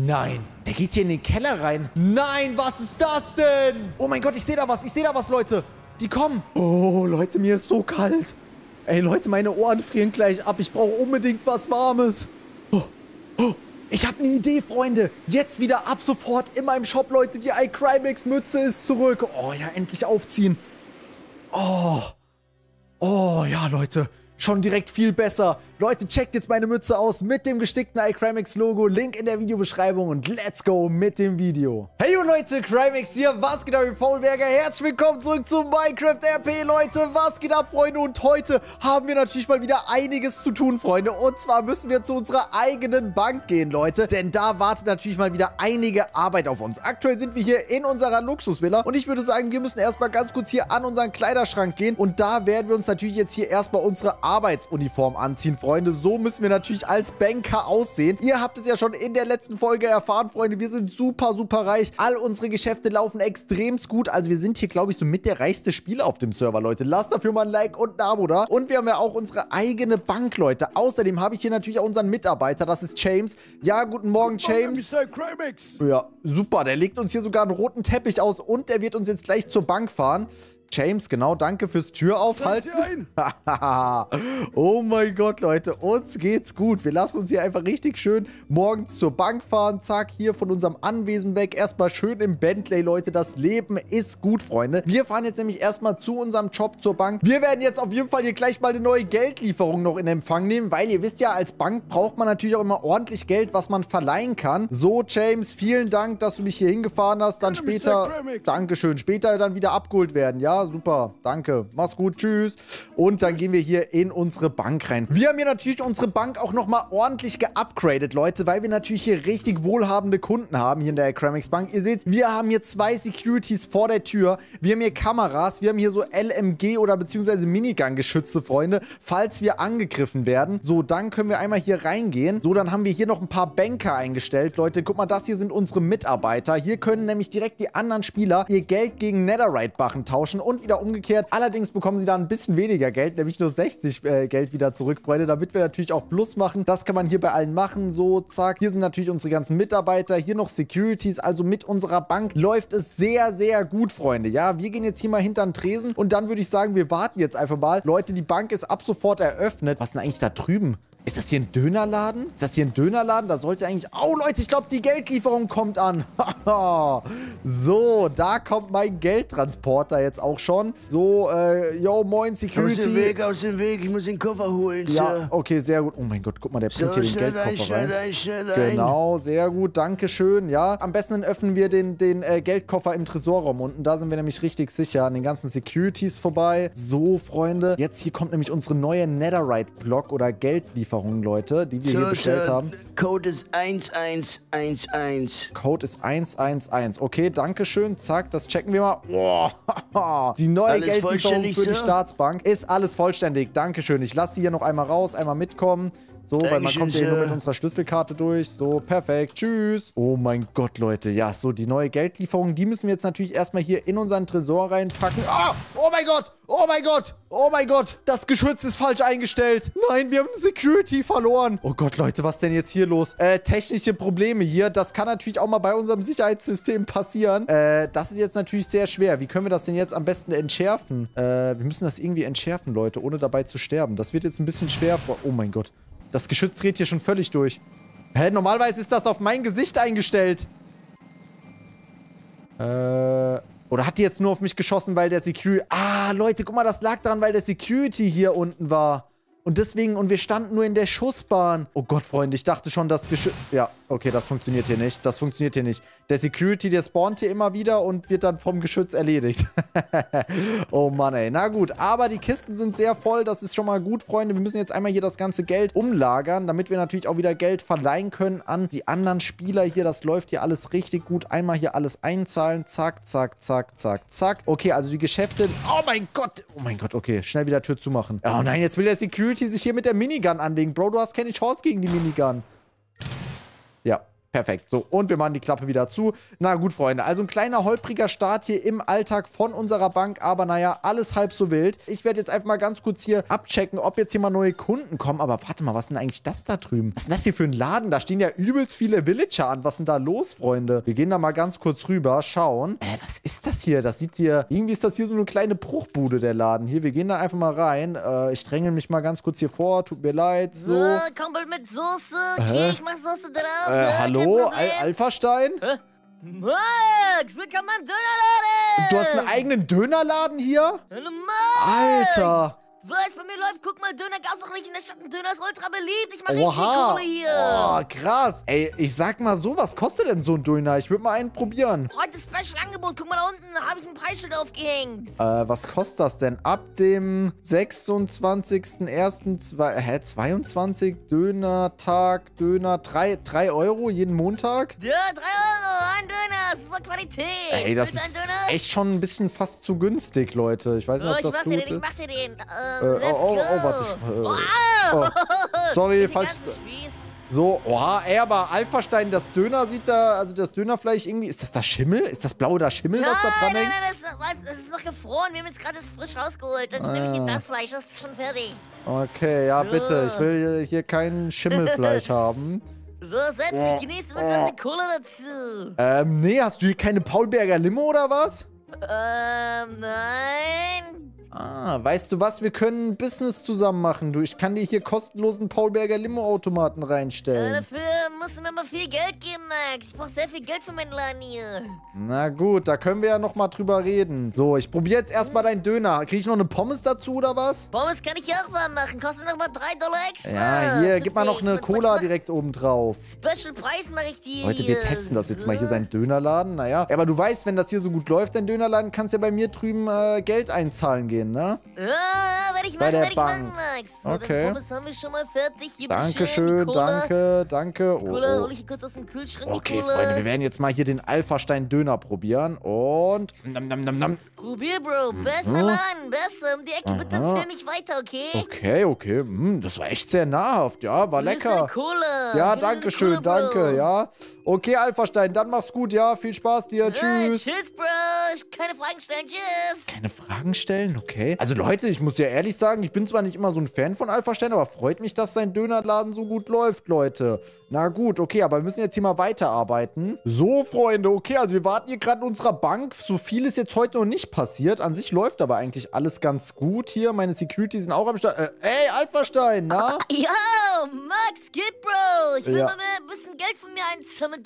Nein, der geht hier in den Keller rein. Nein, was ist das denn? Oh mein Gott, ich sehe da was, ich sehe da was, Leute. Die kommen. Oh, Leute, mir ist so kalt. Ey, Leute, meine Ohren frieren gleich ab. Ich brauche unbedingt was Warmes. Oh, oh. Ich habe eine Idee, Freunde. Jetzt wieder ab sofort in meinem Shop, Leute. Die iCrimex-Mütze ist zurück. Oh ja, endlich aufziehen. Oh. Oh ja, Leute. Schon direkt viel besser. Leute, checkt jetzt meine Mütze aus mit dem gestickten iCrimex-Logo. Link in der Videobeschreibung und let's go mit dem Video. Hey Leute, Crimex hier. Was geht ab, mit Paul Berger? Herzlich willkommen zurück zu Minecraft RP, Leute. Was geht ab, Freunde? Und heute haben wir natürlich mal wieder einiges zu tun, Freunde. Und zwar müssen wir zu unserer eigenen Bank gehen, Leute. Denn da wartet natürlich mal wieder einige Arbeit auf uns. Aktuell sind wir hier in unserer Luxusvilla. Und ich würde sagen, wir müssen erstmal ganz kurz hier an unseren Kleiderschrank gehen. Und da werden wir uns natürlich jetzt hier erstmal unsere Arbeitsuniform anziehen, Freunde. So müssen wir natürlich als Banker aussehen. Ihr habt es ja schon in der letzten Folge erfahren, Freunde. Wir sind super, super reich. All unsere Geschäfte laufen extremst gut. Also wir sind hier, glaube ich, so mit der reichste Spieler auf dem Server, Leute. Lasst dafür mal ein Like und ein Abo da. Und wir haben ja auch unsere eigene Bank, Leute. Außerdem habe ich hier natürlich auch unseren Mitarbeiter. Das ist James. Ja, guten Morgen, James. Ja, super. Der legt uns hier sogar einen roten Teppich aus und der wird uns jetzt gleich zur Bank fahren. James, genau, danke fürs Tür aufhalten. oh mein Gott, Leute, uns geht's gut. Wir lassen uns hier einfach richtig schön morgens zur Bank fahren. Zack, hier von unserem Anwesen weg. Erstmal schön im Bentley, Leute. Das Leben ist gut, Freunde. Wir fahren jetzt nämlich erstmal zu unserem Job zur Bank. Wir werden jetzt auf jeden Fall hier gleich mal eine neue Geldlieferung noch in Empfang nehmen, weil ihr wisst ja, als Bank braucht man natürlich auch immer ordentlich Geld, was man verleihen kann. So, James, vielen Dank, dass du mich hier hingefahren hast. Dann später, Dankeschön, später dann wieder abgeholt werden, ja? Super. Danke. Mach's gut. Tschüss. Und dann gehen wir hier in unsere Bank rein. Wir haben hier natürlich unsere Bank auch nochmal ordentlich geupgradet, Leute, weil wir natürlich hier richtig wohlhabende Kunden haben hier in der Acramix Bank. Ihr seht, wir haben hier zwei Securities vor der Tür. Wir haben hier Kameras. Wir haben hier so LMG oder beziehungsweise Minigun-Geschütze, Freunde, falls wir angegriffen werden. So, dann können wir einmal hier reingehen. So, dann haben wir hier noch ein paar Banker eingestellt. Leute, guck mal, das hier sind unsere Mitarbeiter. Hier können nämlich direkt die anderen Spieler ihr Geld gegen Netherite-Bachen tauschen und wieder umgekehrt. Allerdings bekommen sie da ein bisschen weniger Geld, nämlich nur 60 äh, Geld wieder zurück, Freunde, damit wir natürlich auch Plus machen. Das kann man hier bei allen machen, so, zack. Hier sind natürlich unsere ganzen Mitarbeiter, hier noch Securities, also mit unserer Bank läuft es sehr, sehr gut, Freunde, ja. Wir gehen jetzt hier mal hinter den Tresen und dann würde ich sagen, wir warten jetzt einfach mal. Leute, die Bank ist ab sofort eröffnet. Was denn eigentlich da drüben? Ist das hier ein Dönerladen? Ist das hier ein Dönerladen? Da sollte eigentlich... Oh, Leute, ich glaube, die Geldlieferung kommt an. so, da kommt mein Geldtransporter jetzt auch schon. So, äh, yo, moin, Security. Aus dem Weg, aus dem Weg. Ich muss den Koffer holen, Sir. Ja, okay, sehr gut. Oh mein Gott, guck mal, der bringt so, hier den Geldkoffer. Schnell rein, schnell rein. Genau, sehr gut. Dankeschön. Ja, am besten öffnen wir den, den äh, Geldkoffer im Tresorraum unten. Da sind wir nämlich richtig sicher. An den ganzen Securities vorbei. So, Freunde. Jetzt hier kommt nämlich unsere neue Netherite-Block oder Geldlieferung. Lieferungen, Leute, die wir so, hier bestellt haben. Code ist 1111. Code ist 111. Okay, danke schön. Zack, das checken wir mal. Boah. Die neue alles Geldlieferung für die Staatsbank ist alles vollständig. Dankeschön. Ich lasse sie hier noch einmal raus, einmal mitkommen. So, weil man kommt ja hier nur mit unserer Schlüsselkarte durch. So, perfekt. Tschüss. Oh mein Gott, Leute. Ja, so, die neue Geldlieferung, die müssen wir jetzt natürlich erstmal hier in unseren Tresor reinpacken. Ah! Oh mein Gott! Oh mein Gott! Oh mein Gott! Das Geschütz ist falsch eingestellt. Nein, wir haben Security verloren. Oh Gott, Leute, was denn jetzt hier los? Äh, technische Probleme hier. Das kann natürlich auch mal bei unserem Sicherheitssystem passieren. Äh, das ist jetzt natürlich sehr schwer. Wie können wir das denn jetzt am besten entschärfen? Äh, wir müssen das irgendwie entschärfen, Leute, ohne dabei zu sterben. Das wird jetzt ein bisschen schwer. Oh mein Gott. Das Geschütz dreht hier schon völlig durch. Hä, normalerweise ist das auf mein Gesicht eingestellt. Äh... Oder hat die jetzt nur auf mich geschossen, weil der Security... Ah, Leute, guck mal, das lag daran, weil der Security hier unten war. Und deswegen... Und wir standen nur in der Schussbahn. Oh Gott, Freunde, ich dachte schon, das Geschütz... Ja, Okay, das funktioniert hier nicht. Das funktioniert hier nicht. Der Security, der spawnt hier immer wieder und wird dann vom Geschütz erledigt. oh Mann, ey. Na gut, aber die Kisten sind sehr voll. Das ist schon mal gut, Freunde. Wir müssen jetzt einmal hier das ganze Geld umlagern, damit wir natürlich auch wieder Geld verleihen können an die anderen Spieler hier. Das läuft hier alles richtig gut. Einmal hier alles einzahlen. Zack, zack, zack, zack, zack. Okay, also die Geschäfte... Oh mein Gott! Oh mein Gott, okay. Schnell wieder Tür zumachen. Oh nein, jetzt will der Security sich hier mit der Minigun anlegen. Bro, du hast keine Chance gegen die Minigun. Perfekt. So, und wir machen die Klappe wieder zu. Na gut, Freunde. Also ein kleiner holpriger Start hier im Alltag von unserer Bank. Aber naja, alles halb so wild. Ich werde jetzt einfach mal ganz kurz hier abchecken, ob jetzt hier mal neue Kunden kommen. Aber warte mal, was ist denn eigentlich das da drüben? Was ist denn das hier für ein Laden? Da stehen ja übelst viele Villager an. Was ist denn da los, Freunde? Wir gehen da mal ganz kurz rüber, schauen. Äh, was ist das hier? Das sieht hier... Irgendwie ist das hier so eine kleine Bruchbude, der Laden. Hier, wir gehen da einfach mal rein. Äh, ich dränge mich mal ganz kurz hier vor. Tut mir leid. So. So, Kumpel mit Soße. Okay, ich mach Soße drauf. Äh, kein hallo? Al Alphastein? Max, willkommen im Dönerladen. Du hast einen eigenen Dönerladen hier? Hallo, Max. Alter! Was bei mir läuft, guck mal, Döner gab's doch nicht in der Stadt. Ein Döner ist ultra beliebt. Ich mach richtig Oha! Kohle hier. Oh, krass. Ey, ich sag mal so, was kostet denn so ein Döner? Ich würde mal einen probieren. Heute Special Angebot. Guck mal da unten, da habe ich ein Preisschild aufgehängt. Äh, was kostet das denn? Ab dem 26.01. zwei- Hä, 22 Döner-Tag, Döner, 3, 3 Euro jeden Montag? Ja, 3 Euro, ein Döner. Super Qualität. Ey, das ist echt schon ein bisschen fast zu günstig, Leute. Ich weiß nicht, Oh, ob ich das mach dir gut den, ich ist. mach dir den. Äh, Ähm, let's oh, oh, oh, warte, ich- äh, oh. Sorry, falsch. So, oha, ey, aber Alphastein, das Döner sieht da, also das Dönerfleisch irgendwie, ist das da Schimmel? Ist das blaue da Schimmel, was da dran nein, hängt? nein, nein, das ist, noch- das ist noch gefroren. Wir haben jetzt gerade das frisch rausgeholt. Dann nehme ich Ah. das Fleisch, das ist schon fertig. Okay, ja, bitte, ich will hier- kein Schimmelfleisch haben. So, setz dich, genießt uns noch eine Cola dazu. Ähm, nee, hast du hier keine Paulberger Limo oder was? Ähm, nein. Ah, weißt du was, wir können ein Business zusammen machen, du. Ich kann dir hier kostenlosen Paulberger Limo-Automaten reinstellen. dafür musst du mir mal viel Geld geben, Max. Ich brauch sehr viel Geld für meinen Laden hier. Na gut, da können wir ja nochmal drüber reden. So, ich probiere jetzt erstmal deinen Döner. Kriege ich noch eine Pommes dazu oder was? Pommes kann ich auch warm machen. Kostet noch mal 3 Dollar extra. Ja, hier, gib mal noch eine Cola direkt oben drauf. Special Preis mache ich dir. Leute, wir testen das jetzt mal. Hier sein Dönerladen. Naja. Aber du weißt, wenn das hier so gut läuft, dein Dönerladen, kannst ja bei mir drüben äh, Geld einzahlen gehen, ne? Ja, werde ich Bei machen, der werde ich Bank. machen, Max. So, Okay. Pommes haben wir schon mal fertig. Hier, Dankeschön, danke, danke. Oh, Cola oh. hol ich kurz aus dem Kühlschrank. Okay. Freunde, wir werden jetzt mal hier den Alpha-Stein Döner probieren. Und. Nam, nam, nam, nam. Probier, Bro. Bester Laden, bester. Um die Ecke, bitte Mhm. Empfehl mich weiter, okay? Okay, okay. Hm, das war echt sehr nahrhaft. Ja, war Hier ist deine lecker. Cola. Ja, Hier danke schön, Cola, danke, ja. Okay, Alpha-Stein, dann mach's gut, ja. Viel Spaß dir. Ja, Tschüss. tschüss, Bro. Keine Fragen stellen. Tschüss. Keine Fragen stellen, okay. Also Leute, ich muss ja ehrlich sagen, ich bin zwar nicht immer so ein Fan von Alpha Stein, aber freut mich, dass sein Dönerladen so gut läuft, Leute. Na gut, okay, aber wir müssen jetzt hier mal weiterarbeiten. So, Freunde, okay, also wir warten hier gerade in unserer Bank. So viel ist jetzt heute noch nicht passiert. An sich läuft aber eigentlich alles ganz gut hier. Meine Security sind auch am Start. Äh, ey, Alpha Stein, na? Ja, Max, geht, Bro. Ich will Ja. mal ein bisschen Geld von mir einsammeln.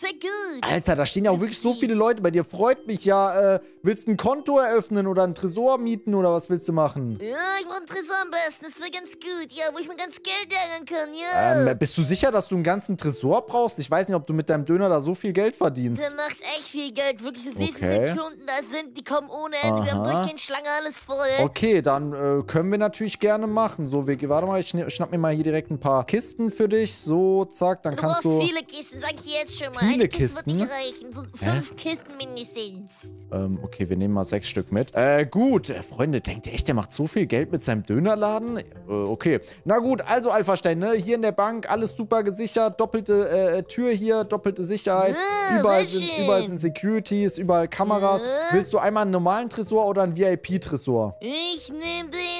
Sehr gut. Alter, da stehen ja auch wirklich so viele Leute bei dir. Freut mich ja. Äh, willst du ein Konto eröffnen oder einen Tresor mieten oder was willst du machen? Ja, ich brauche einen Tresor am besten. Das wäre ganz gut. Ja, wo ich mir ganz Geld ärgern kann, ja. Ähm, bist du sicher, dass du einen ganzen Tresor brauchst? Ich weiß nicht, ob du mit deinem Döner da so viel Geld verdienst. Der macht echt viel Geld, wirklich. Du siehst, wie Okay. viele Kunden da sind. Die kommen ohne Ende. Wir haben Aha. durchgehend Schlange, alles voll. Okay, dann äh, können wir natürlich gerne machen. So, wir, warte mal, ich schna- schnapp mir mal hier direkt ein paar Kisten für dich. So, zack, dann Du kannst du... viele Kisten, sag ich jetzt schon mal. Viele Eine Kiste Kisten? Reichen. So fünf Kisten mindestens. Ähm, okay, wir nehmen mal sechs Stück mit. Äh, gut. Äh, Freunde, denkt ihr echt, der macht so viel Geld mit seinem Dönerladen? Äh, okay. Na gut, also Alpha-Stein, ne? Hier in der Bank, alles super gesichert. Doppelte äh, Tür hier, doppelte Sicherheit. Ja, überall, sind, überall sind Securities, überall Kameras. Willst du einmal einen normalen Tresor oder einen VIP-Tresor? Ich nehme den.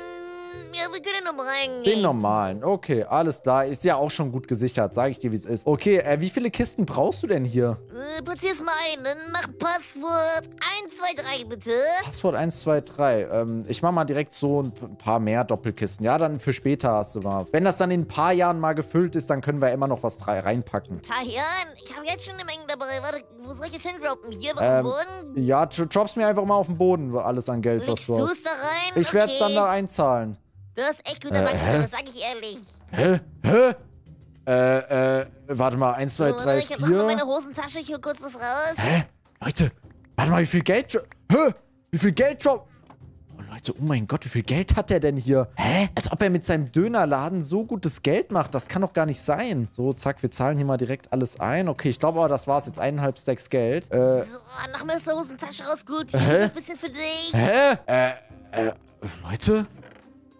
Wir können noch reingehen. Den normalen. Okay, alles klar. Ist ja auch schon gut gesichert, sage ich dir, wie es ist. Okay, äh, wie viele Kisten brauchst du denn hier? Äh, platzier's mal ein. Dann mach Passwort 123 bitte. Passwort 123. Ähm, ich mach mal direkt so ein ein paar mehr Doppelkisten. Ja, dann für später hast du mal. Wenn das dann in ein paar Jahren mal gefüllt ist, dann können wir immer noch was reinpacken. paar Jahren. Ich habe jetzt schon eine Menge dabei. Warte, wo soll ich jetzt hindroppen? Hier auf Ähm, dem Boden? Ja, dro- droppst mir einfach mal auf den Boden alles an Geld, was du hast. da rein? Ich werde es dann Okay. da einzahlen. Du hast echt guter Äh, hä? das sag ich ehrlich. Hä? Hä? Äh, äh, warte mal. 1, 2, Warte, 3, ich hab mal meine 4. Hosentasche. Ich hol kurz was raus. Hä? Leute, warte mal, wie viel Geld... Hä? Wie viel Geld drop... Oh, Leute, oh mein Gott, wie viel Geld hat der denn hier? Hä? Als ob er mit seinem Dönerladen so gutes Geld macht. Das kann doch gar nicht sein. So, zack, wir zahlen hier mal direkt alles ein. Okay, ich glaube aber, das war's. Jetzt eineinhalb Stacks Geld. Äh, So, noch mal aus der Hosentasche raus. Gut, Hä? hier ein bisschen für dich. hä? Äh, äh, Leute?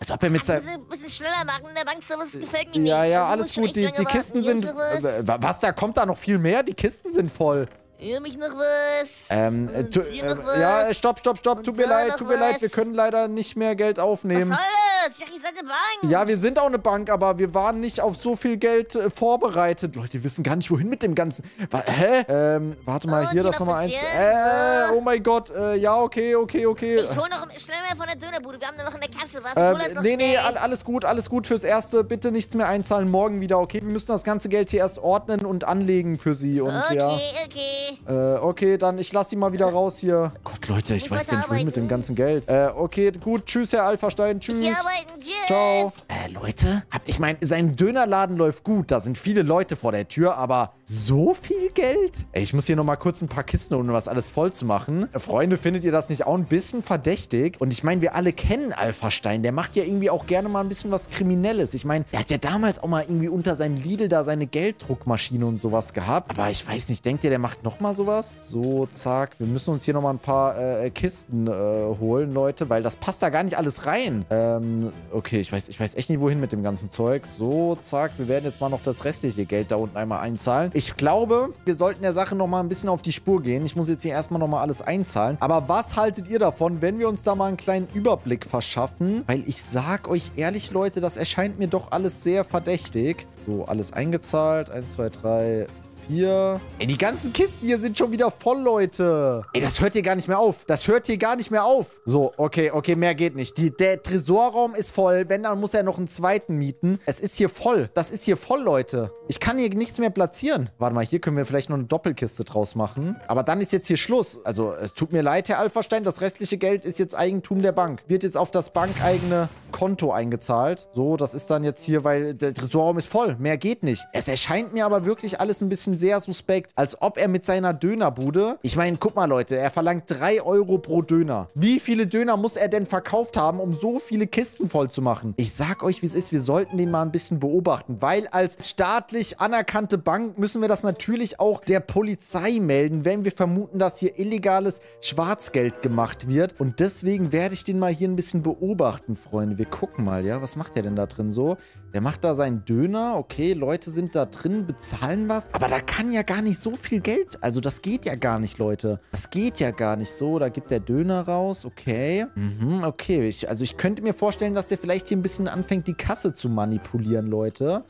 Als ob er mit seinem... ein bisschen schneller machen in der Bank, sowas gefällt mir nicht. Ja, ja, Du alles gut. Die, die. Kisten sind... was, da kommt da noch viel mehr? Die Kisten sind voll. Hier hab ich noch was. Ähm, äh, tu, äh, noch was. ja, äh, stopp, stopp, stopp. Und Tut mir leid, tut mir leid. was. Wir können leider nicht mehr Geld Was aufnehmen. soll das? Ja, ihr seid eine Bank. Ja, wir sind auch eine Bank, aber wir waren nicht auf so viel Geld äh, vorbereitet. Leute, die wissen gar nicht, wohin mit dem Ganzen. Wa hä? Ähm, warte mal, Oh, hier das noch Nummer eins. Äh, Oh. mein Gott. Äh, ja, okay, okay, okay. Ich hol noch schnell mehr von der Dönerbude. Wir haben da noch eine Kasse. Was? Ähm, nee, nee, schnell. all, alles gut, alles gut fürs Erste. Bitte nichts mehr einzahlen, morgen wieder, okay? Wir müssen das ganze Geld hier erst ordnen und anlegen für sie und Okay, ja. okay. Äh, okay, dann ich lass sie mal wieder raus hier. Gott, Leute, ich Ich weiß gar nicht, wohin mit dem ganzen Geld. Äh, okay, gut. Tschüss, Herr Alphastein. Tschüss. Hier arbeiten. Tschüss. Ciao. Äh, Leute? Hab, ich meine, sein Dönerladen läuft gut. Da sind viele Leute vor der Tür, aber so viel Geld? Ey, ich muss hier nochmal kurz ein paar Kisten holen, um das alles voll zu machen. Freunde, findet ihr das nicht auch ein bisschen verdächtig? Und ich meine, wir alle kennen Alpha Stein. Der macht ja irgendwie auch gerne mal ein bisschen was Kriminelles. Ich meine, er hat ja damals auch mal irgendwie unter seinem Lidl da seine Gelddruckmaschine und sowas gehabt. Aber ich weiß nicht, denkt ihr, der macht mal sowas. So, zack. Wir müssen uns hier nochmal ein paar äh, äh, Kisten äh, holen, Leute, weil das passt da gar nicht alles rein. Ähm, okay, ich weiß, ich weiß echt nicht, wohin mit dem ganzen Zeug. So, zack. Wir werden jetzt mal noch das restliche Geld da unten einmal einzahlen. Ich glaube, wir sollten der Sache nochmal ein bisschen auf die Spur gehen. Ich muss jetzt hier erstmal nochmal alles einzahlen. Aber was haltet ihr davon, wenn wir uns da mal einen kleinen Überblick verschaffen? Weil ich sag euch ehrlich, Leute, das erscheint mir doch alles sehr verdächtig. So, alles eingezahlt. 1, 2, 3, hier. Ey, die ganzen Kisten hier sind schon wieder voll, Leute. Ey, das hört hier gar nicht mehr auf. Das hört hier gar nicht mehr auf. So, okay, okay, mehr geht nicht. Die, der Tresorraum ist voll. Wenn, dann muss er noch einen zweiten mieten. Es ist hier voll. Das ist hier voll, Leute. Ich kann hier nichts mehr platzieren. Warte mal, hier können wir vielleicht noch eine Doppelkiste draus machen. Aber dann ist jetzt hier Schluss. Also, es tut mir leid, Herr Alphastein. Das restliche Geld ist jetzt Eigentum der Bank. Wird jetzt auf das bankeigene Konto eingezahlt. So, das ist dann jetzt hier, weil der Tresorraum ist voll. Mehr geht nicht. Es erscheint mir aber wirklich alles ein bisschen sehr suspekt. Als ob er mit seiner Dönerbude... Ich meine, guck mal, Leute. Er verlangt 3 Euro pro Döner. Wie viele Döner muss er denn verkauft haben, um so viele Kisten voll zu machen? Ich sag euch, wie es ist. Wir sollten den mal ein bisschen beobachten. Weil als staatlich anerkannte Bank müssen wir das natürlich auch der Polizei melden, wenn wir vermuten, dass hier illegales Schwarzgeld gemacht wird. Und deswegen werde ich den mal hier ein bisschen beobachten, Freunde. Wir gucken mal, ja. Was macht der denn da drin so? Der macht da seinen Döner. Okay, Leute sind da drin, bezahlen was. Aber da kann ja gar nicht so viel Geld. Also das geht ja gar nicht, Leute. Das geht ja gar nicht so. Da gibt der Döner raus. Okay. Mhm, okay. Ich, also ich könnte mir vorstellen, dass der vielleicht hier ein bisschen anfängt, die Kasse zu manipulieren, Leute.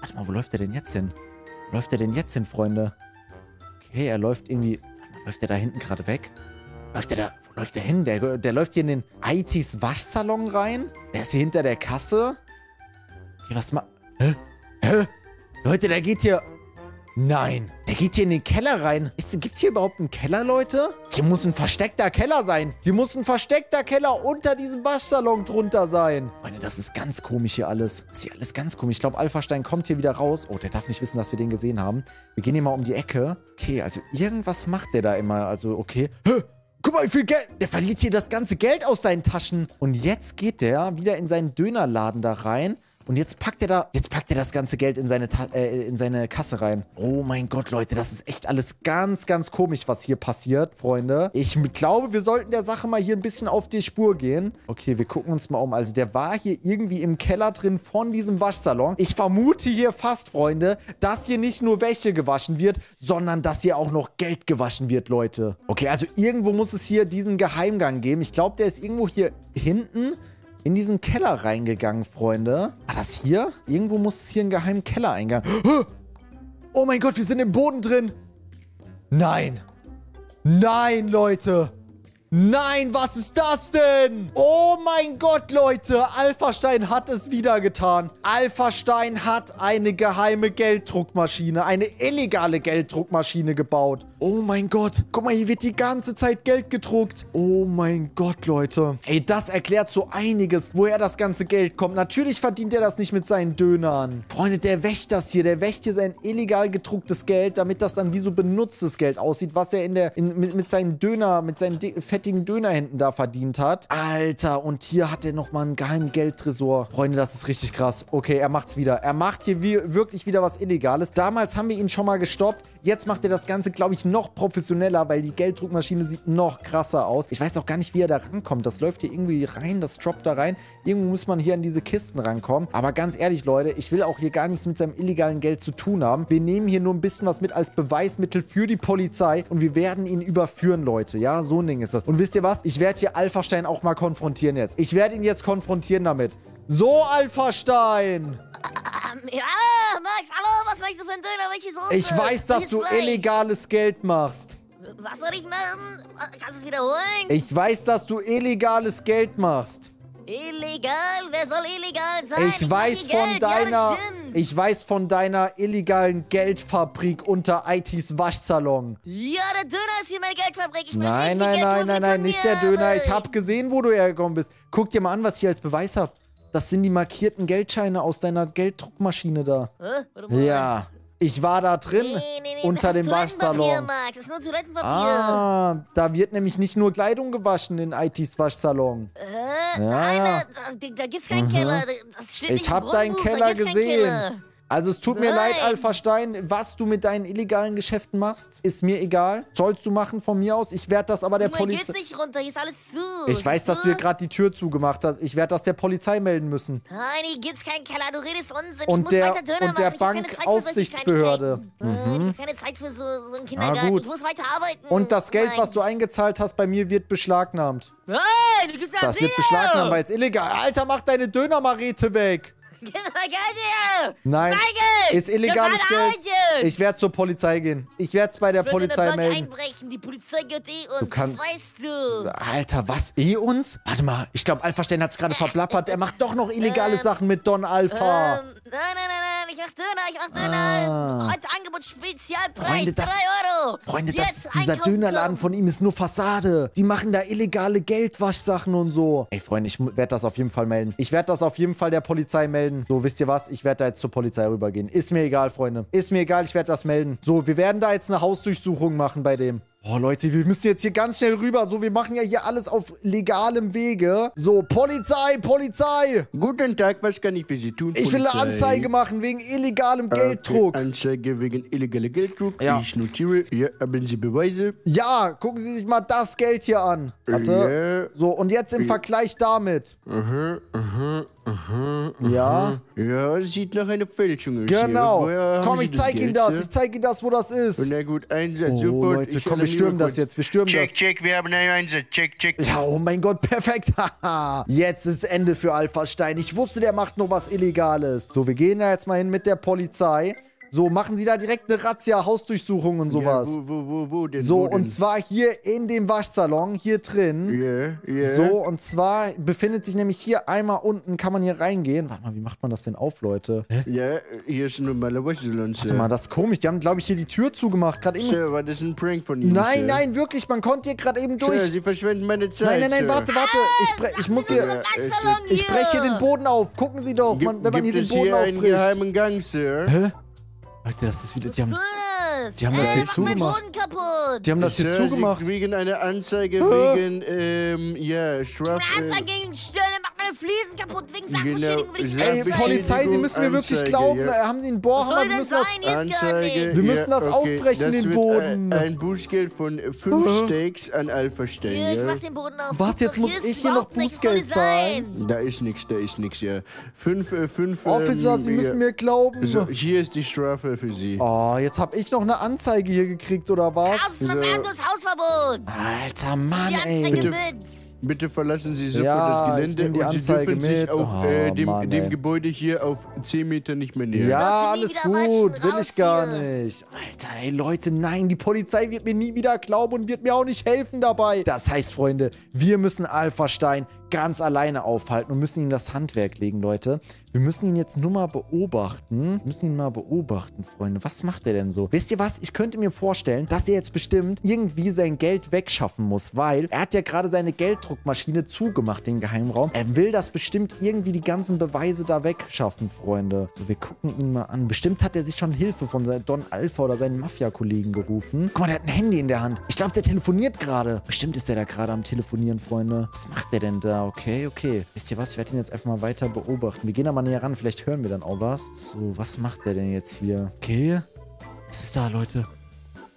Warte mal, wo läuft der denn jetzt hin? Wo läuft der denn jetzt hin, Freunde? Okay, er läuft irgendwie... Läuft der da hinten gerade weg? Läuft der da... Wo läuft der hin? Der, der läuft hier in den ITs Waschsalon rein. Der ist hier hinter der Kasse. Okay, was ma... Hä? Hä? Leute, der geht hier... Nein, der geht hier in den Keller rein. Ist, gibt's hier überhaupt einen Keller, Leute? Hier muss ein versteckter Keller sein. Hier muss ein versteckter Keller unter diesem Waschsalon drunter sein. Freunde, das ist ganz komisch hier alles. Das ist hier alles ganz komisch. Ich glaube, Alphastein kommt hier wieder raus. Oh, der darf nicht wissen, dass wir den gesehen haben. Wir gehen hier mal um die Ecke. Okay, also irgendwas macht der da immer. Also, okay. Guck mal, wie viel Geld. Der verliert hier das ganze Geld aus seinen Taschen. Und jetzt geht der wieder in seinen Dönerladen da rein. Und jetzt packt er da, jetzt packt er das ganze Geld in seine, äh, in seine Kasse rein. Oh mein Gott, Leute, das ist echt alles ganz, ganz komisch, was hier passiert, Freunde. Ich glaube, wir sollten der Sache mal hier ein bisschen auf die Spur gehen. Okay, wir gucken uns mal um. Also der war hier irgendwie im Keller drin von diesem Waschsalon. Ich vermute hier fast, Freunde, dass hier nicht nur Wäsche gewaschen wird, sondern dass hier auch noch Geld gewaschen wird, Leute. Okay, also irgendwo muss es hier diesen Geheimgang geben. Ich glaube, der ist irgendwo hier hinten in diesen Keller reingegangen, Freunde. War das hier? Irgendwo muss es hier einen geheimen Kellereingang. Oh mein Gott, wir sind im Boden drin. Nein. Nein, Leute. Nein, was ist das denn? Oh mein Gott, Leute. Alphastein hat es wieder getan. Alphastein hat eine geheime Gelddruckmaschine, eine illegale Gelddruckmaschine gebaut. Oh mein Gott. Guck mal, hier wird die ganze Zeit Geld gedruckt. Oh mein Gott, Leute. Ey, das erklärt so einiges, woher das ganze Geld kommt. Natürlich verdient er das nicht mit seinen Dönern. Freunde, der wäscht das hier. Der wäscht hier sein illegal gedrucktes Geld, damit das dann wie so benutztes Geld aussieht, was er in der, in, mit, mit seinen Döner, mit seinen fettigen Dönerhänden da verdient hat. Alter, und hier hat er nochmal einen geheimen Geldtresor. Freunde, das ist richtig krass. Okay, er macht's wieder. Er macht hier wie, wirklich wieder was Illegales. Damals haben wir ihn schon mal gestoppt. Jetzt macht er das Ganze, glaube ich, noch professioneller, weil die Gelddruckmaschine sieht noch krasser aus. Ich weiß auch gar nicht, wie er da rankommt. Das läuft hier irgendwie rein, das droppt da rein. Irgendwo muss man hier an diese Kisten rankommen. Aber ganz ehrlich, Leute, ich will auch hier gar nichts mit seinem illegalen Geld zu tun haben. Wir nehmen hier nur ein bisschen was mit als Beweismittel für die Polizei und wir werden ihn überführen, Leute. Ja, so ein Ding ist das. Und wisst ihr was? Ich werde hier Alpha-Stein auch mal konfrontieren jetzt. Ich werde ihn jetzt konfrontieren damit. So, Alpha-Stein! Ja, Max, hallo, was möchtest du für einen Döner? Welche Soße? Ich weiß, dass Welches du Fleisch? illegales Geld machst. Was soll ich machen? Kannst du es wiederholen? Ich weiß, dass du illegales Geld machst. Illegal? Wer soll illegal sein? Ich weiß mach hier von Geld. deiner, Ja, ich weiß von deiner illegalen Geldfabrik unter ITs Waschsalon. Ja, der Döner ist hier meine Geldfabrik. Ich Nein, nein, Geld, nein, nein, nein, nicht der Döner. Ich hab gesehen, wo du hergekommen bist. Guck dir mal an, was ich hier als Beweis hab. Das sind die markierten Geldscheine aus deiner Gelddruckmaschine da. Hä? Warte mal. Ja, ich war da drin Nee, nee, nee, unter dem Waschsalon. Max. Das ist nur Toilettenpapier. Ah, da wird nämlich nicht nur Kleidung gewaschen in ITs Waschsalon. Hä? Ja, Nein. Da, da, gibt's keinen Keller. Das steht Ich hab deinen Keller gesehen. Keller. Also es tut mir Nein. leid, Alpha Stein, was du mit deinen illegalen Geschäften machst, ist mir egal. Sollst du machen von mir aus. Ich werde das aber der Polizei... geht's nicht runter, hier ist alles zu. Ich weiß, dass du dir gerade die Tür zugemacht hast. Ich werde das der Polizei melden müssen. Nein, hier gibt's keinen Keller, du redest Unsinn. Und ich muss der- weiter Döner und der Bankaufsichtsbehörde. Nein, Ich hab keine Zeit für so, so einen Kindergarten. gut. Ich muss weiter arbeiten. Und das Geld, Nein. was du eingezahlt hast, bei mir wird beschlagnahmt. Nein, du gibst Das wird beschlagnahmt, weil es illegal. Alter, mach deine Dönermarete weg. Her! Nein, ist illegales Geld. Ich werde zur Polizei gehen. Ich werde es bei der Ich in Polizei Bank melden. einbrechen. Die Polizei gehört eh uns. kannst- Das weißt du. Alter, was? Eh uns? Warte mal, ich glaube, Alpha Stein hat es gerade verplappert. Er macht doch noch illegale Ähm, Sachen mit Don Alpha. Ähm, nein, nein, nein, nein, ich mach Döner, ich mach Döner. Ah. Heute Angebot Spezialpreis, Freunde, das- 3 Euro. Freunde, das, dieser Dönerladen von ihm ist nur Fassade. Die machen da illegale Geldwaschsachen und so. Ey, Freunde, ich werde das auf jeden Fall melden. Ich werde das auf jeden Fall der Polizei melden. So, wisst ihr was? Ich werde da jetzt zur Polizei rübergehen. Ist mir egal, Freunde. Ist mir egal, ich werde das melden. So, wir werden da jetzt eine Hausdurchsuchung machen bei dem. Oh, Leute, wir müssen jetzt hier ganz schnell rüber. So, wir machen ja hier alles auf legalem Wege. So, Polizei, Polizei! Guten Tag, was kann ich für Sie tun? Ich will eine? Anzeige machen wegen illegalem Gelddruck. Okay, Anzeige wegen illegaler Gelddruck. Ja. Ich notiere. Ja, haben Sie Beweise? Ja, gucken Sie sich mal das Geld hier an. Warte. So, und jetzt im Vergleich damit. Aha, aha, aha. Ja, Ja, das sieht nach einer Fälschung aus. genau. Komm, ich zeig Ihnen das. Ich zeig Ihnen das, wo das ist. Na gut, Einsatz Oh, sofort. Leute, Ich komm, wir stürmen das kurz. jetzt. Wir stürmen check, das. Check, wir haben einen Einsatz. Check, check. Ja, oh mein Gott, perfekt. Haha. jetzt ist Ende für Alpha Stein. Ich wusste, der macht noch was Illegales. So, wir gehen da jetzt mal hin mit der Polizei. So, machen Sie da direkt eine Razzia, Hausdurchsuchung und sowas. Ja, wo, wo, wo, wo denn? so, wo denn? und zwar hier in dem Waschsalon, hier drin. Ja, ja. So, und zwar befindet sich nämlich hier einmal unten, kann man hier reingehen. Warte mal, wie macht man das denn auf, Leute? Ja, hier ist ein normaler Waschsalon, Sir. Warte mal, das ist komisch. Die haben, glaube ich, hier die Tür zugemacht. Gerade eben. Sir, war das ein Prank von Ihnen, Nein, Sir? nein, wirklich, man konnte hier gerade eben Sir, durch. Sie verschwenden meine Zeit, Nein, nein, nein, Sir. warte, warte. Ich, bre- ich muss hier. Ja, Salon Ich breche hier den Boden auf. Gucken Sie doch, man, wenn man hier Gibt den es Boden hier einen aufbricht. geheimen Gang, Sir? Hä? Leute, das ist wieder. Die haben? Die haben das hier zugemacht. Die haben das hier Sir, zugemacht. Sie kriegen eine Anzeige Hä? wegen, ähm, ja, Straf... Anzeige gegen Stellen, meine Fliesen kaputt. Wegen Genau, Sachbeschädigung will ich Sach- nicht Ey, sein. Polizei, Sie müssen mir wirklich Anzeige, glauben. ja. Äh, Haben Sie einen Bohrhammer? Wir müssen das. Anzeige... Wir müssen das okay, aufbrechen, das den wird Boden. Ein, ein Bußgeld von fünf Hä? Steaks an Alpha Stein, Hier, ich ja? mach den Boden auf. Was, jetzt muss ich hier noch nichts, Bußgeld zahlen? sein? Da ist nix, da ist nix, ja. Fünf, äh, fünf... Officer, ähm, Sie müssen ja. mir glauben. So, hier ist die Strafe für Sie. Oh, jetzt habe ich noch eine Anzeige hier gekriegt, oder was? Ausflammendes Hausverbot. Alter Mann, ey. mit. Bitte verlassen Sie sofort Ja, das Gelände die und Sie Anzeige dürfen sich mit. auch Oh, äh, dem, Mann, dem. Gebäude hier auf 10 Meter nicht mehr nähern. Ja, alles gut. Will ich gar hier. nicht. Alter, ey, Leute, nein, die Polizei wird mir nie wieder glauben und wird mir auch nicht helfen dabei. Das heißt, Freunde, wir müssen Alpha Stein ganz alleine aufhalten und müssen ihn das Handwerk legen, Leute. Wir müssen ihn jetzt nur mal beobachten. Wir müssen ihn mal beobachten, Freunde. Was macht er denn so? Wisst ihr was? Ich könnte mir vorstellen, dass er jetzt bestimmt irgendwie sein Geld wegschaffen muss, weil er hat ja gerade seine Gelddruckmaschine zugemacht, den Geheimraum. Er will das bestimmt irgendwie die ganzen Beweise da wegschaffen, Freunde. So, wir gucken ihn mal an. Bestimmt hat er sich schon Hilfe von Don Alpha oder seinen Mafia-Kollegen gerufen. Guck mal, der hat ein Handy in der Hand. Ich glaube, der telefoniert gerade. Bestimmt ist er da gerade am Telefonieren, Freunde. Was macht der denn da? Okay, okay. Wisst ihr was? Ich werde ihn jetzt einfach mal weiter beobachten. Wir gehen da mal näher ran. Vielleicht hören wir dann auch was. So, was macht der denn jetzt hier? Okay. Was ist da, Leute?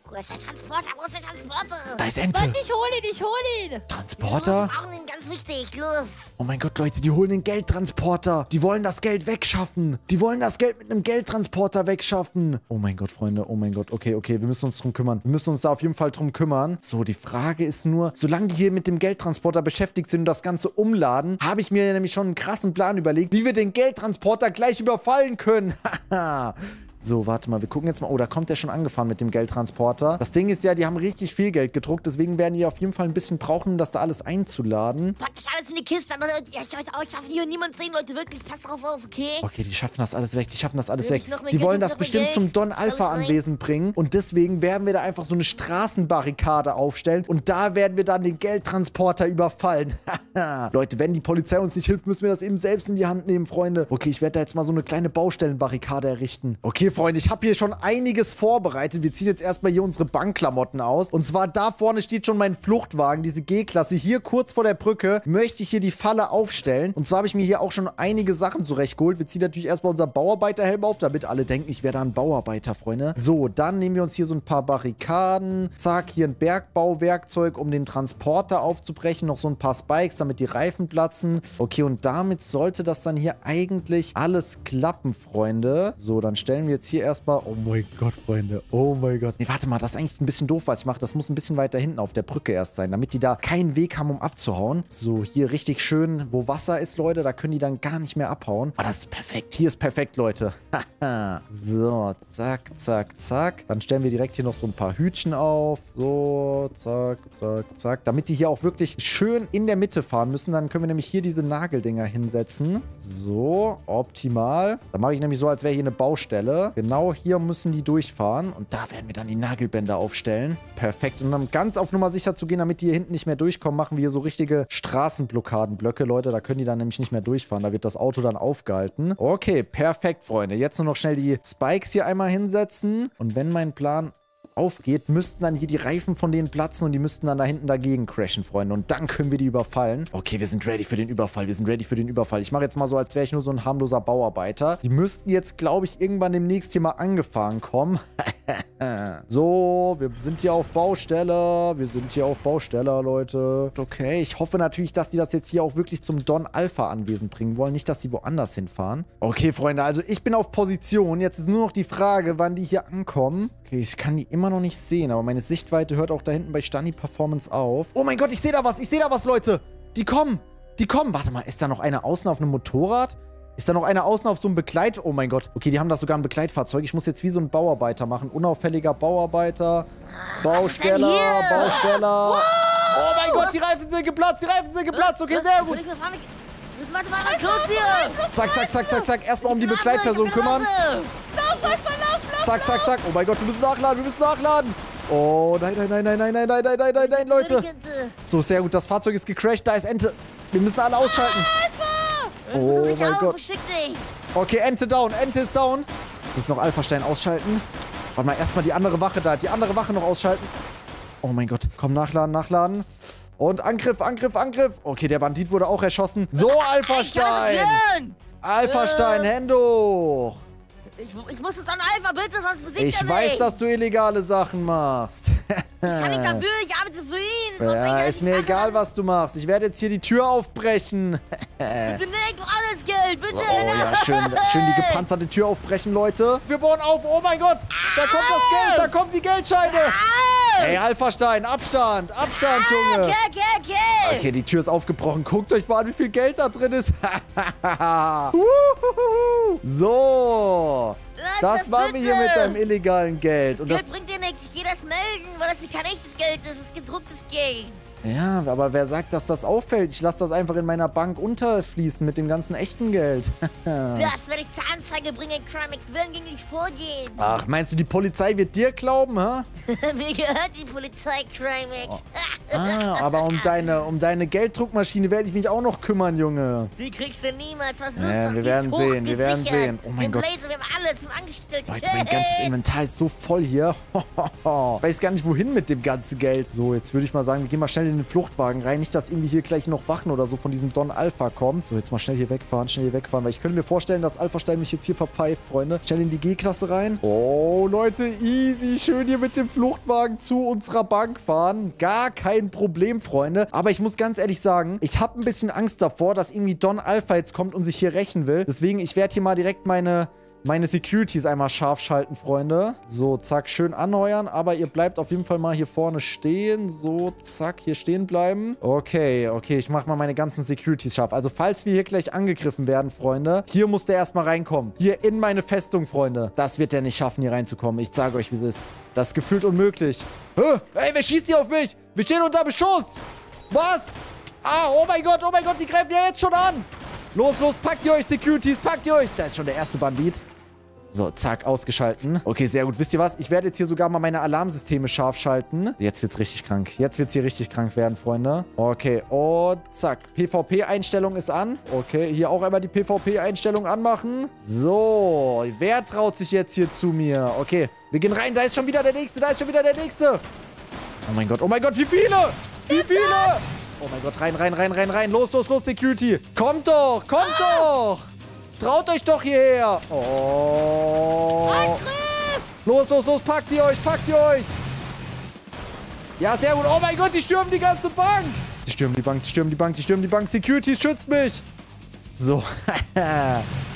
Wo ist der Transporter? Wo ist der Transporter? Da ist Ente. Leute, ich hole ihn, ich hole ihn. Transporter? Wir brauchen ihn ganz wichtig. Los. Oh mein Gott, Leute, die holen den Geldtransporter. Die wollen das Geld wegschaffen. Die wollen das Geld mit einem Geldtransporter wegschaffen. Oh mein Gott, Freunde, oh mein Gott. Okay, okay, wir müssen uns drum kümmern. Wir müssen uns da auf jeden Fall drum kümmern. So, die Frage ist nur, solange die hier mit dem Geldtransporter beschäftigt sind und das Ganze umladen, habe ich mir nämlich schon einen krassen Plan überlegt, wie wir den Geldtransporter gleich überfallen können. Haha. So, warte mal, wir gucken jetzt mal. Oh, da kommt der schon angefahren mit dem Geldtransporter. Das Ding ist ja, die haben richtig viel Geld gedruckt, deswegen werden die auf jeden Fall ein bisschen brauchen, um das da alles einzuladen. Pack das alles in die Kiste, aber ja, ich weiß auch, darf hier niemand sehen, Leute. Wirklich, passt drauf auf, okay? Okay, die schaffen das alles weg, die schaffen das alles Will weg. Die Geld wollen das bestimmt Geld? zum Don Alpha? Anwesen bringen und deswegen werden wir da einfach so eine Straßenbarrikade aufstellen und da werden wir dann den Geldtransporter überfallen. Leute, wenn die Polizei uns nicht hilft, müssen wir das eben selbst in die Hand nehmen, Freunde. Okay, ich werde da jetzt mal so eine kleine Baustellenbarrikade errichten. Okay, Freunde, ich habe hier schon einiges vorbereitet. Wir ziehen jetzt erstmal hier unsere Bankklamotten aus. Und zwar da vorne steht schon mein Fluchtwagen, diese G-Klasse. Hier kurz vor der Brücke möchte ich hier die Falle aufstellen. Und zwar habe ich mir hier auch schon einige Sachen zurechtgeholt. Wir ziehen natürlich erstmal unser Bauarbeiterhelm auf, damit alle denken, ich wäre da ein Bauarbeiter, Freunde. So, dann nehmen wir uns hier so ein paar Barrikaden. Zack, hier ein Bergbauwerkzeug, um den Transporter aufzubrechen. Noch so ein paar Spikes, damit die Reifen platzen. Okay, und damit sollte das dann hier eigentlich alles klappen, Freunde. So, dann stellen wir jetzt hier erstmal... Oh mein Gott, Freunde. Oh mein Gott. Nee, warte mal, das ist eigentlich ein bisschen doof, was ich mache. Das muss ein bisschen weiter hinten auf der Brücke erst sein, damit die da keinen Weg haben, um abzuhauen. So, hier richtig schön, wo Wasser ist, Leute. Da können die dann gar nicht mehr abhauen. Oh, das ist perfekt. Hier ist perfekt, Leute. So, zack, zack, zack. Dann stellen wir direkt hier noch so ein paar Hütchen auf. So, zack, zack, zack. Damit die hier auch wirklich schön in der Mitte fahren müssen. Dann können wir nämlich hier diese Nageldinger hinsetzen. So, optimal. Dann mache ich nämlich so, als wäre hier eine Baustelle. Genau hier müssen die durchfahren. Und da werden wir dann die Nagelbänder aufstellen. Perfekt. Und um ganz auf Nummer sicher zu gehen, damit die hier hinten nicht mehr durchkommen, machen wir hier so richtige Straßenblockadenblöcke, Leute. Da können die dann nämlich nicht mehr durchfahren. Da wird das Auto dann aufgehalten. Okay, perfekt, Freunde. Jetzt nur noch schnell die Spikes hier einmal hinsetzen. Und wenn mein Plan aufgeht, müssten dann hier die Reifen von denen platzen und die müssten dann da hinten dagegen crashen, Freunde. Und dann können wir die überfallen. Okay, wir sind ready für den Überfall. Wir sind ready für den Überfall. Ich mache jetzt mal so, als wäre ich nur so ein harmloser Bauarbeiter. Die müssten jetzt, glaube ich, irgendwann demnächst hier mal angefahren kommen. so, wir sind hier auf Baustelle. Wir sind hier auf Baustelle, Leute. Okay, ich hoffe natürlich, dass die das jetzt hier auch wirklich zum Don Alpha Anwesen bringen wollen. Nicht, dass sie woanders hinfahren. Okay, Freunde, also ich bin auf Position. Jetzt ist nur noch die Frage, wann die hier ankommen. Okay, ich kann die immer noch nicht sehen, aber meine Sichtweite hört auch da hinten bei Stani Performance auf. Oh mein Gott, ich sehe da was. Ich sehe da was, Leute. Die kommen. Die kommen. Warte mal, ist da noch einer außen auf einem Motorrad? Ist da noch einer außen auf so einem Begleit... Oh mein Gott. Okay, die haben da sogar ein Begleitfahrzeug. Ich muss jetzt wie so ein Bauarbeiter machen. Unauffälliger Bauarbeiter. Bausteller? Bausteller. Oh mein Gott, die Reifen sind geplatzt. Die Reifen sind geplatzt. Okay, sehr gut. Zack, zack, zack, zack, zack. Erstmal um die Begleitperson kümmern. Zack, zack, zack. Oh mein Gott, wir müssen nachladen. Wir müssen nachladen. Oh, nein, nein, nein, nein, nein, nein, nein, nein, nein, nein, nein, Leute. So, sehr gut. Das Fahrzeug ist gecrashed. Da ist Ente. Wir müssen alle ausschalten. Oh mein Gott. Okay, Ente down. Ente ist down. Wir müssen noch Alpha-Stein ausschalten. Warte mal, erstmal die andere Wache da. Die andere Wache noch ausschalten. Oh mein Gott. Komm, nachladen, nachladen. Und Angriff, Angriff, Angriff. Okay, der Bandit wurde auch erschossen. So, Alpha-Stein. Alpha-Stein. Alpha-Stein, Hände hoch. Ich, ich muss jetzt an Alpha, bitte, sonst besiegt er Ich weiß, dass du illegale Sachen machst. Kann ich dafür, ich arbeite für ihn. Ja, ist ich mir egal, was du machst. Ich werde jetzt hier die Tür aufbrechen. Bitte nicht, alles Geld, bitte. Oh ja, schön, schön die gepanzerte Tür aufbrechen, Leute. Wir bauen auf. Oh mein Gott. Da kommt das Geld. Da kommt die Geldscheine. Ey, Alpha-Stein, Abstand, Abstand, Junge. Okay, okay, okay. Okay, die Tür ist aufgebrochen. Guckt euch mal an, wie viel Geld da drin ist. So. Lass Das das machen wir hier mit deinem illegalen Geld. Und Geld das, bringt dir nichts. Ich gehe das melden, weil das kein echtes Geld ist. Das ist gedrucktes Geld. Ja, aber wer sagt, dass das auffällt? Ich lasse das einfach in meiner Bank unterfließen mit dem ganzen echten Geld. Das werde ich zur Anzeige bringen, Crimex. Werden gegen dich vorgehen. Ach, meinst du, die Polizei wird dir glauben, hä? Mir gehört die Polizei, Crimex. Ah, aber um deine, um deine Gelddruckmaschine werde ich mich auch noch kümmern, Junge. Die kriegst du niemals. Was ist Ja, das? wir werden sehen, wir werden sehen. Oh mein Gott. Blazer, wir haben alles, wir haben Angestellte. Leute, mein ganzes Inventar ist so voll hier. Weiß gar nicht, wohin mit dem ganzen Geld. So, jetzt würde ich mal sagen, wir gehen mal schnell in den Fluchtwagen rein. Nicht, dass irgendwie hier gleich noch Wachen oder so von diesem Don Alpha kommen. So, jetzt mal schnell hier wegfahren, schnell hier wegfahren. Weil ich könnte mir vorstellen, dass Alpha Stein mich jetzt hier verpfeift, Freunde. Schnell in die G-Klasse rein. Oh, Leute, easy. Schön hier mit dem Fluchtwagen zu unserer Bank fahren. Gar kein Problem, Freunde. Aber ich muss ganz ehrlich sagen, ich habe ein bisschen Angst davor, dass irgendwie Don Alpha jetzt kommt und sich hier rächen will. Deswegen, ich werde hier mal direkt meine meine Securities einmal scharf schalten, Freunde. So, zack, schön anheuern. Aber ihr bleibt auf jeden Fall mal hier vorne stehen. So, zack, hier stehen bleiben. Okay, okay, ich mache mal meine ganzen Securities scharf. Also, falls wir hier gleich angegriffen werden, Freunde, hier muss der erstmal reinkommen. Hier in meine Festung, Freunde. Das wird der nicht schaffen, hier reinzukommen. Ich sage euch, wie es ist. Das ist gefühlt unmöglich. Hä? Ey, wer schießt hier auf mich? Wir stehen unter Beschuss. Was? Ah, oh mein Gott, oh mein Gott, die greifen ja jetzt schon an. Los, los, packt ihr euch, Securities, packt ihr euch. Da ist schon der erste Bandit. So, zack, ausgeschalten. Okay, sehr gut. Wisst ihr was? Ich werde jetzt hier sogar mal meine Alarmsysteme scharf schalten. Jetzt wird's richtig krank. Jetzt wird's hier richtig krank werden, Freunde. Okay, und zack. PvP-Einstellung ist an. Okay, hier auch einmal die PvP-Einstellung anmachen. So, wer traut sich jetzt hier zu mir? Okay, wir gehen rein. Da ist schon wieder der Nächste. Da ist schon wieder der Nächste. Oh mein Gott, oh mein Gott, wie viele? Wie viele? Oh mein Gott, rein, rein, rein, rein, rein. Los, los, los, Security. Kommt doch, kommt doch. Traut euch doch hierher. Oh. Los, los, los, packt ihr euch, packt ihr euch. Ja, sehr gut. Oh mein Gott, die stürmen die ganze Bank. Die stürmen die Bank, die stürmen die Bank, die stürmen die Bank. Security, schützt mich. So.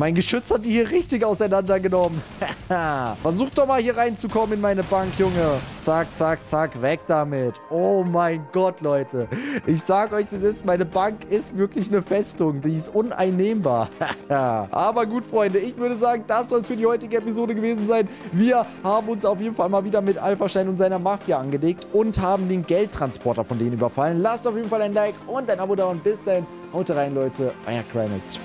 Mein Geschütz hat die hier richtig auseinandergenommen. Versucht doch mal hier reinzukommen in meine Bank, Junge. Zack, zack, zack, weg damit. Oh mein Gott, Leute. Ich sag euch, wie es ist. Meine Bank ist wirklich eine Festung. Die ist uneinnehmbar. Aber gut, Freunde. Ich würde sagen, das soll es für die heutige Episode gewesen sein. Wir haben uns auf jeden Fall mal wieder mit Alpha-Stein und seiner Mafia angelegt und haben den Geldtransporter von denen überfallen. Lasst auf jeden Fall ein Like und ein Abo da und bis dahin. Haut rein, Leute. Euer Crimex.